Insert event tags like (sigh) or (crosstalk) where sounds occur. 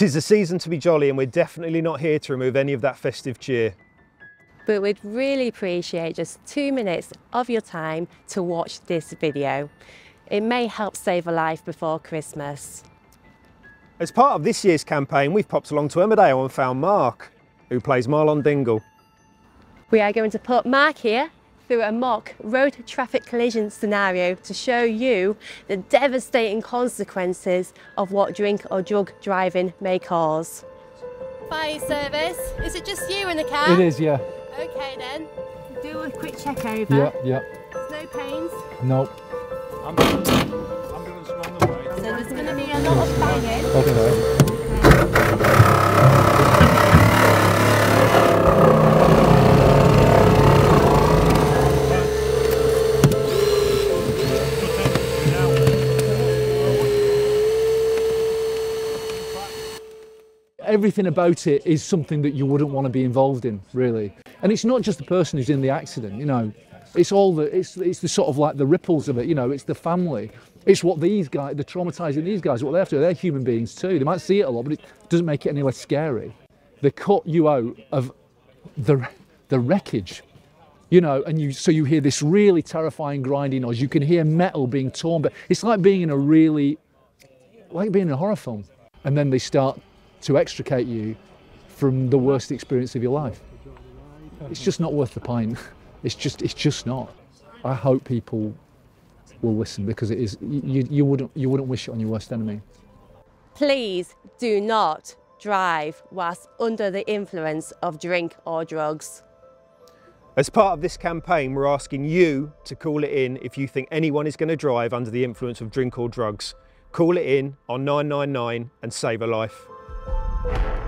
Tis the season to be jolly and we're definitely not here to remove any of that festive cheer. But we'd really appreciate just two minutes of your time to watch this video. It may help save a life before Christmas. As part of this year's campaign, we've popped along to Emmerdale and found Mark, who plays Marlon Dingle. We are going to put Mark here through a mock road traffic collision scenario to show you the devastating consequences of what drink or drug driving may cause. Fire service, is it just you in the car? It is, yeah. Okay then, do a quick check over. Yeah, yeah. There's no pains. Nope. Ambulance, ambulance are on the way. So there's going to be a lot of banging. Okay. Everything about it is something that you wouldn't want to be involved in, really. And it's not just the person who's in the accident, you know. It's all the it's it's the sort of like the ripples of it, you know. It's the family. It's what these guys, the traumatizing these guys, what they have to. They're human beings too. They might see it a lot, but it doesn't make it any less scary. They cut you out of the the wreckage you know, and you so you hear this really terrifying grinding noise. You can hear metal being torn, but it's like being in a really, like being in a horror film. And then they start to extricate you from the worst experience of your life. It's just not worth the pint. (laughs) It's just, it's just not. I hope people will listen because it is. You, you wouldn't, you wouldn't wish it on your worst enemy. Please do not drive whilst under the influence of drink or drugs. As part of this campaign, we're asking you to call it in if you think anyone is going to drive under the influence of drink or drugs. Call it in on 999 and save a life you